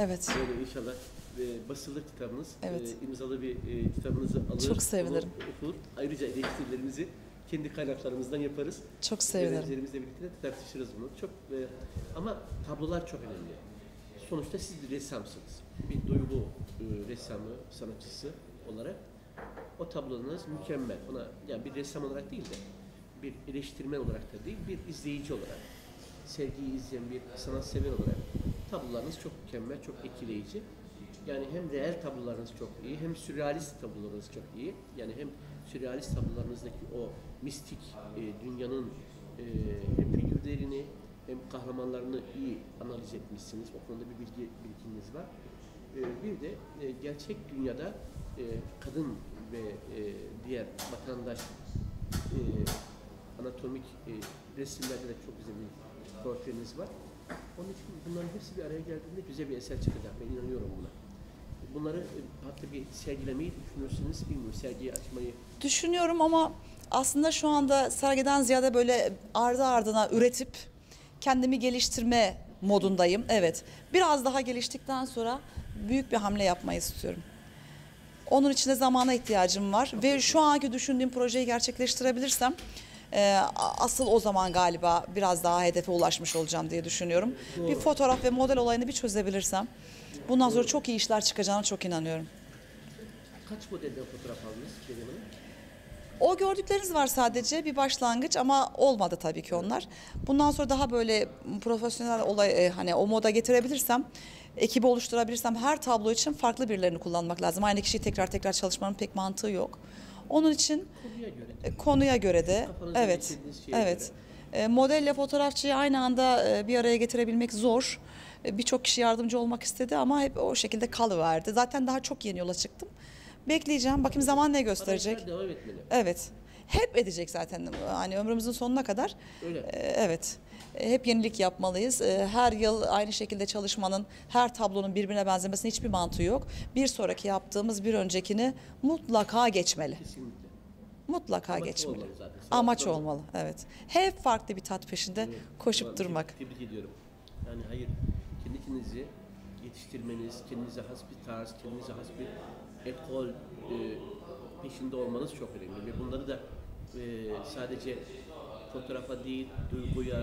Evet. Böyle inşallah e, basılı kitabınız, Evet. e, imzalı bir e, kitabınızı alır. Çok sevinirim. Okur. Ayrıca eleştirilerimizi kendi kaynaklarımızdan yaparız. Çok sevinirim. Öğrencilerimizle birlikte de tartışırız bunu. Çok e, ama tablolar çok önemli. Sonuçta siz bir ressamsınız. Bir duygu e, ressamı, sanatçısı olarak o tablonuz mükemmel. Ona yani bir ressam olarak değil de bir eleştirmen olarak da değil, bir izleyici olarak, sergiyi izleyen bir sanatsever olarak tablolarınız çok mükemmel, çok etkileyici. Yani hem reel tablolarınız çok iyi, hem sürrealist tablolarınız çok iyi. Yani hem sürrealist tablolarınızdaki o mistik e, dünyanın e, hem figürlerini hem kahramanlarını iyi analiz etmişsiniz. O konuda bir bilgi birikiminiz var. E, bir de e, gerçek dünyada e, kadın ve e, diğer vatandaş e, anatomik e, resimlerde de çok güzel bir portreniz var. Onun için bunların hepsi bir araya geldiğinde güzel bir eser çıkacak. Ben inanıyorum buna. Bunları e, hatta bir sergilemeyi düşünürsünüz. Bilmiyorum sergiyi açmayı. Düşünüyorum ama aslında şu anda sergiden ziyade böyle ardı ardına üretip kendimi geliştirme modundayım. Evet. Biraz daha geliştikten sonra büyük bir hamle yapmayı istiyorum. Onun için de zamana ihtiyacım var ve şu anki düşündüğüm projeyi gerçekleştirebilirsem e, asıl o zaman galiba biraz daha hedefe ulaşmış olacağım diye düşünüyorum. Bir fotoğraf ve model olayını bir çözebilirsem bundan sonra çok iyi işler çıkacağına çok inanıyorum. Kaç modelden fotoğraf aldınız Kerem Hanım? O gördükleriniz var sadece bir başlangıç ama olmadı tabii ki onlar. Bundan sonra daha böyle profesyonel olay e, hani o moda getirebilirsem, ekibi oluşturabilirsem her tablo için farklı birilerini kullanmak lazım. Aynı kişiyi tekrar tekrar çalışmanın pek mantığı yok. Onun için Konuya göre. e, konuya göre de evet evet E, modelle fotoğrafçıyı aynı anda e, bir araya getirebilmek zor. Birçok kişi yardımcı olmak istedi ama hep o şekilde kalıverdi. Zaten daha çok yeni yola çıktım. Bekleyeceğim. Bakayım zaman ne gösterecek. Devam etmeli. Evet. Hep edecek zaten hani ömrümüzün sonuna kadar. Öyle. Evet. Ee, Hep yenilik yapmalıyız. Ee, Her yıl aynı şekilde çalışmanın, her tablonun birbirine benzemesinin hiçbir mantığı yok. Bir sonraki yaptığımız bir öncekini mutlaka geçmeli. Kesinlikle. Mutlaka Amaç geçmeli. olmalı zaten. Amaç olmalı. Evet. Hep farklı bir tat peşinde Evet. koşup Ulan durmak. Tebrik ediyorum. Yani hayır, kendi kendinizi yetiştirmeniz, kendinize has bir tarz, kendinize has bir ekol e, peşinde olmanız çok önemli. Ve bunları da e, sadece fotoğrafa değil, duyguya,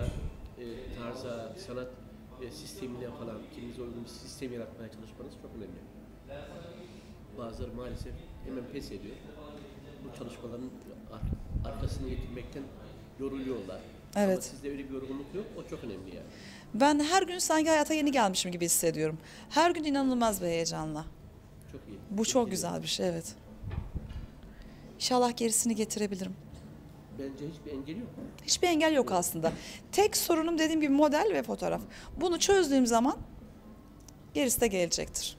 e, tarza, sanat e, sistemine falan kendinize uygun bir sistem yaratmaya çalışmanız çok önemli. Bazıları maalesef hemen pes ediyor. Bu çalışmaların ar- arkasını getirmekten yoruluyorlar. Ama Evet. sizde öyle bir yorgunluk yok. O çok önemli yani. Ben her gün sanki hayata yeni gelmişim gibi hissediyorum. Her gün inanılmaz bir heyecanla. Çok iyi. Bu çok güzel bir şey evet. İnşallah gerisini getirebilirim. Bence hiçbir engel yok. Hiçbir engel yok aslında. Tek sorunum dediğim gibi model ve fotoğraf. Bunu çözdüğüm zaman gerisi de gelecektir.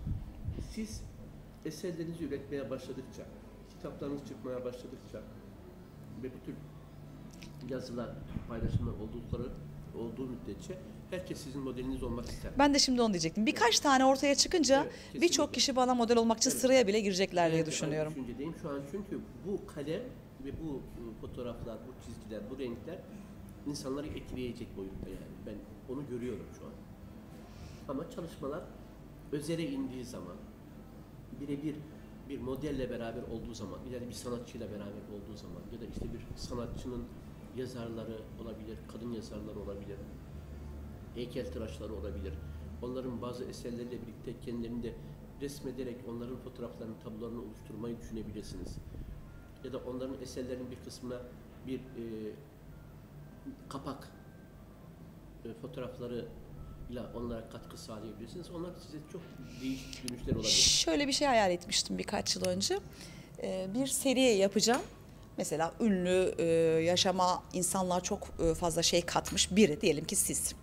Siz eserlerinizi üretmeye başladıkça, kitaplarınız çıkmaya başladıkça ve bu tür yazılar, paylaşımlar oldukları olduğu müddetçe herkes sizin modeliniz olmak ister. Ben de şimdi onu diyecektim. Birkaç tane ortaya çıkınca Evet, birçok kişi bana model olmak için Evet. sıraya bile girecekler diye de düşünüyorum. Düşüncedeyim şu an çünkü bu kalem ve bu fotoğraflar, bu çizgiler, bu renkler insanları etkileyecek boyutta yani. Ben onu görüyorum şu an. Ama çalışmalar özele indiği zaman, birebir bir modelle beraber olduğu zaman, ileride bir sanatçıyla beraber olduğu zaman ya da işte bir sanatçının yazarları olabilir, kadın yazarları olabilir, heykeltıraşları olabilir. Onların bazı eserleriyle birlikte kendilerini de resmederek onların fotoğraflarını, tablolarını oluşturmayı düşünebilirsiniz. Ya da onların eserlerinin bir kısmına bir e, kapak e, fotoğrafları ile onlara katkı sağlayabilirsiniz. Onlar size çok değişik dönüşler olabilir. Şöyle bir şey hayal etmiştim birkaç yıl önce. Ee, bir seri yapacağım. Mesela ünlü e, yaşama insanlığa çok e, fazla şey katmış biri diyelim ki siz.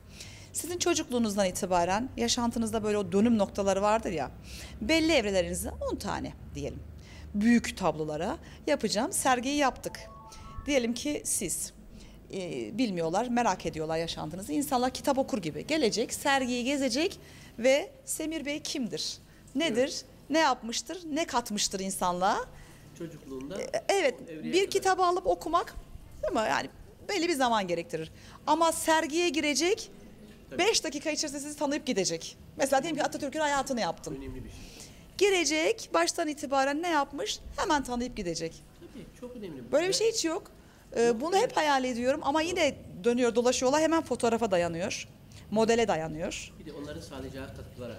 Sizin çocukluğunuzdan itibaren yaşantınızda böyle o dönüm noktaları vardır ya. Belli evrelerinize 10 tane diyelim. Büyük tablolara yapacağım. Sergiyi yaptık. Diyelim ki siz e, bilmiyorlar, merak ediyorlar yaşantınızı. İnsanlar kitap okur gibi gelecek, sergiyi gezecek ve Semir Bey kimdir? Nedir? Ne yapmıştır? Ne katmıştır insanlığa? Çocukluğunda Evet, o evreye bir kadar. kitabı alıp okumak değil mi? Yani belli bir zaman gerektirir. Ama sergiye girecek Tabii. 5 dakika içerisinde sizi tanıyıp gidecek. Mesela diyelim ki Atatürk'ün hayatını yaptım. Önemli bir şey. Girecek, baştan itibaren ne yapmış hemen tanıyıp gidecek. Tabii çok önemli. Böyle bir şey hiç yok. Ee, bunu hep hayal ediyorum ama yine dönüyor dolaşıyorlar hemen fotoğrafa dayanıyor. Modele dayanıyor. Bir de onların sağlayacağı katkılara.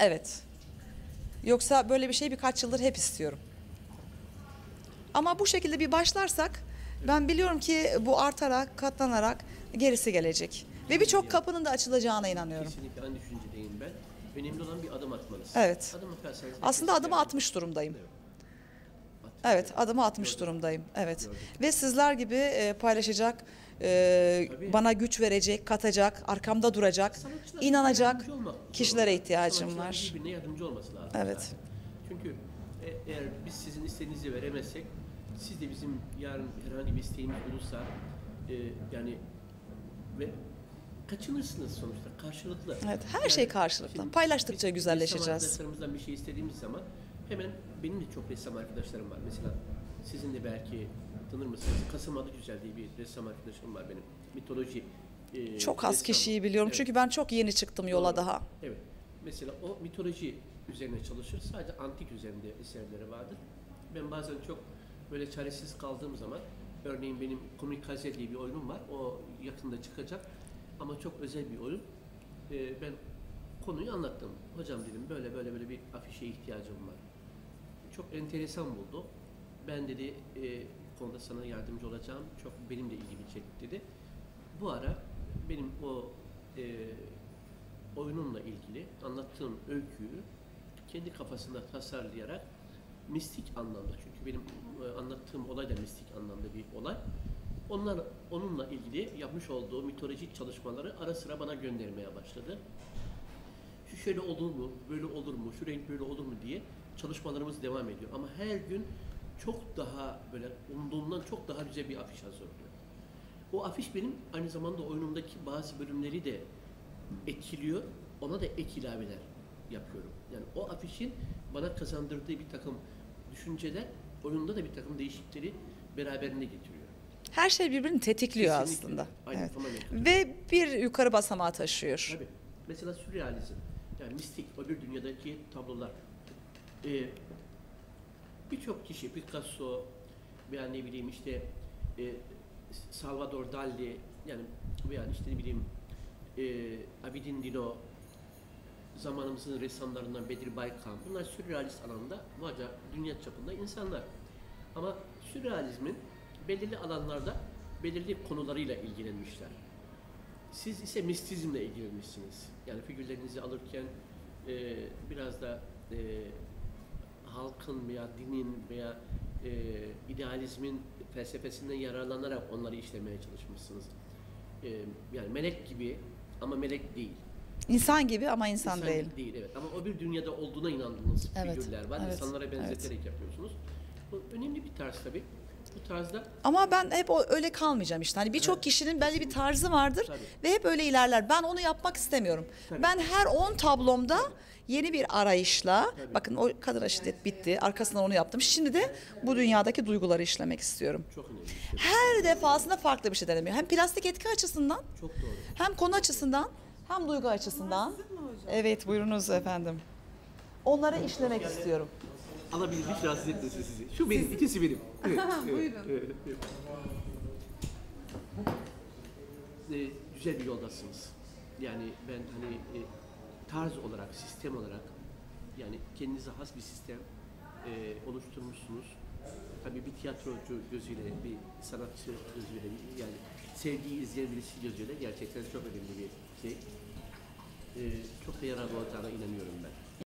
Evet. Yoksa böyle bir şey birkaç yıldır hep istiyorum. Ama bu şekilde bir başlarsak ben biliyorum ki bu artarak, katlanarak gerisi gelecek. Ve birçok kapının da açılacağına inanıyorum. Kesinlikle aynı düşüncedeyim ben. Önemli olan bir adım atmanız. Evet. Adım atarsanız... Aslında yani. atmış durumdayım. At- Evet, adımı atmış Gördüm. durumdayım. Evet. Gördüm. Ve sizler gibi e, paylaşacak, e, Tabii. bana güç verecek, katacak, arkamda duracak, Sanatçılar inanacak kişilere zorunda. ihtiyacım var. birbirine yardımcı olması lazım. Evet. zaten. Çünkü e- eğer biz sizin istediğinizi veremezsek, siz de bizim yarın herhangi bir isteğimiz olursa e, yani ve kaçınırsınız sonuçta karşılıklı. Evet, her şey karşılıklı. şimdi Paylaştıkça biz güzelleşeceğiz. Ressam arkadaşlarımızdan bir şey istediğimiz zaman hemen benim de çok ressam arkadaşlarım var. Mesela sizin de belki tanır mısınız? Kasım Adı Güzel diye bir ressam arkadaşım var benim. Mitoloji e, Çok az ressamı. kişiyi biliyorum Evet. çünkü ben çok yeni çıktım yola Doğru. daha. Evet. Mesela o mitoloji üzerine çalışır. Sadece antik üzerinde eserleri vardır. Ben bazen çok böyle çaresiz kaldığım zaman örneğin benim Komikaze diye bir oyunum var. O yakında çıkacak. Ama çok özel bir oyun. Ee, ben konuyu anlattım. Hocam dedim böyle böyle böyle bir afişe ihtiyacım var. Çok enteresan buldu. Ben dedi e, konuda sana yardımcı olacağım. Çok benim de ilgimi çekti dedi. Bu ara benim o e, oyunumla ilgili anlattığım öyküyü kendi kafasında tasarlayarak mistik anlamda çünkü benim e, anlattığım olay da mistik anlamda bir olay. Onlar onunla ilgili yapmış olduğu mitolojik çalışmaları ara sıra bana göndermeye başladı. Şu şöyle olur mu, böyle olur mu, şu renk böyle olur mu diye çalışmalarımız devam ediyor. Ama her gün çok daha böyle umduğumdan çok daha güzel bir afiş hazırlıyor. O afiş benim aynı zamanda oyunumdaki bazı bölümleri de etkiliyor. Ona da ek ilaveler yapıyorum. Yani o afişin bana kazandırdığı bir takım düşünceler oyunda da bir takım değişiklikleri beraberinde getiriyor. Her şey birbirini tetikliyor Kesinlikle. aslında. Aynı Evet. Ve bir yukarı basamağa taşıyor. Tabii. Mesela sürrealizm, yani mistik, öbür dünyadaki tablolar. Ee, Birçok kişi, Picasso veya ne bileyim işte e, Salvador Dali, yani veya işte ne bileyim e, Abidin Dino, zamanımızın ressamlarından Bedir Baykam, bunlar sürrealist alanda varca dünya çapında insanlar. Ama sürrealizmin belirli alanlarda belirli konularıyla ilgilenmişler. Siz ise mistizmle ilgilenmişsiniz. Yani figürlerinizi alırken e, biraz da e, halkın veya dinin veya e, idealizmin felsefesinden yararlanarak onları işlemeye çalışmışsınız. E, yani melek gibi ama melek değil. İnsan gibi ama insan, İnsan değil. Değil evet ama o bir dünyada olduğuna inandığınız Evet, figürler var. evet, İnsanlara evet. benzeterek yapıyorsunuz. Bu önemli bir tarz tabii. Bu tarzda Ama ben hep öyle kalmayacağım işte. Hani birçok Evet, kişinin belli bir tarzı vardır Tabii. ve hep öyle ilerler. Ben onu yapmak istemiyorum. Tabii. Ben her 10 tablomda yeni bir arayışla, Tabii. bakın o kadar şiddet bitti, arkasından onu yaptım. Şimdi de bu dünyadaki duyguları işlemek istiyorum. çok önemli. şey. Her defasında farklı bir şey denemiyor. Hem plastik etki açısından, Çok doğru. hem konu açısından, hem duygu açısından. Evet, buyurunuz efendim. Onları işlemek istiyorum. Alabildik rahatsız etmesin sizi. Şu benim, ikisi benim. Evet, evet, evet, evet. Ee, güzel bir yoldasınız. Yani ben hani e, tarz olarak, sistem olarak yani kendinize has bir sistem e, oluşturmuşsunuz. Tabii bir tiyatrocu gözüyle, bir sanatçı gözüyle, yani sevgiyi izleyen birisi gözüyle gerçekten çok önemli bir şey. Ee, çok da yararlı olacağına inanıyorum ben.